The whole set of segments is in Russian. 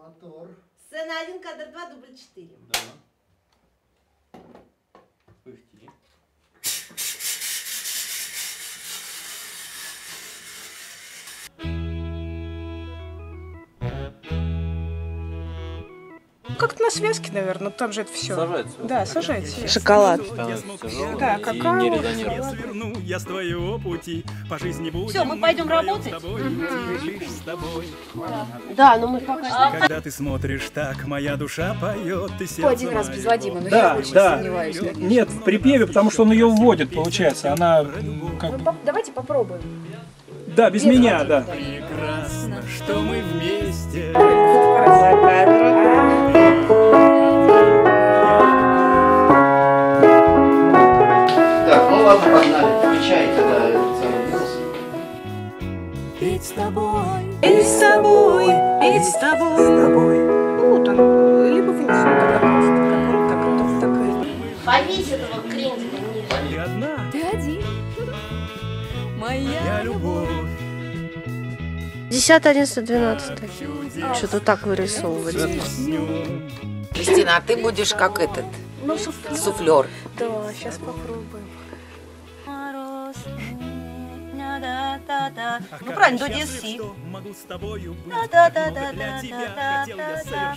Мотор. Сцена 1, кадр 2, дубль 4. Да. Как-то на связке, наверное, там же это все. Сажать. Да, сажать. Шоколад. Да, какао, резонирует. сверну я с твоего пути, по жизни будем Всё, мы пойдем работать? Да, но мы пока... Когда ты смотришь так, моя душа поет, ты сердце один раз без Вадима, но Да, я очень да. сомневаюсь. Нет, в припеве, потому что он ее вводит, получается. Она как Ну, Давайте попробуем. Да, без меня, да. Прекрасно, что мы вместе. Ладно, погнали. Включай тогда целый голос. Петь с тобой. Петь с тобой, петь с тобой. Ну, вот он, либо внизу, да, как он так, так, так. Повесь этого кренделя ниже. Ты одна, Ты один. я любовь. 10, 11, 12. Что-то так вырисовывается. Кристина, а ты будешь как этот Ну, суфлер. суфлер. Да, сейчас попробуем. Ну правильно, до диез-си. Могу с тобою быть. Да-да-да-да-да-да-да-да. Много для тебя хотел я.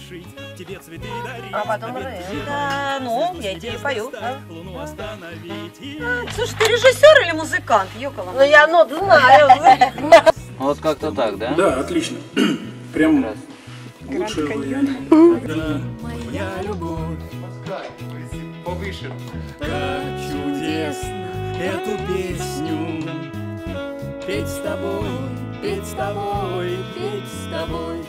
Тебе цветы дарить. А потом. Да, ну, я тебе пою. Слушай, ты режиссер или музыкант? Ёкала. Ну, я нот знаю. Вот как-то так, да? Да, отлично. Прям Каньон. Моя любовь. Повыше. Как чудесно эту песню. Петь с тобой, петь с тобой, петь с тобой